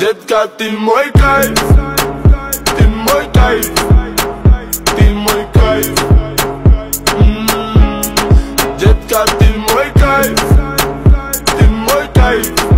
Dětka, ty můj kajf Ty můj kajf Ty můj kajf mm. Dětka, ty můj kajf Ty můj kajf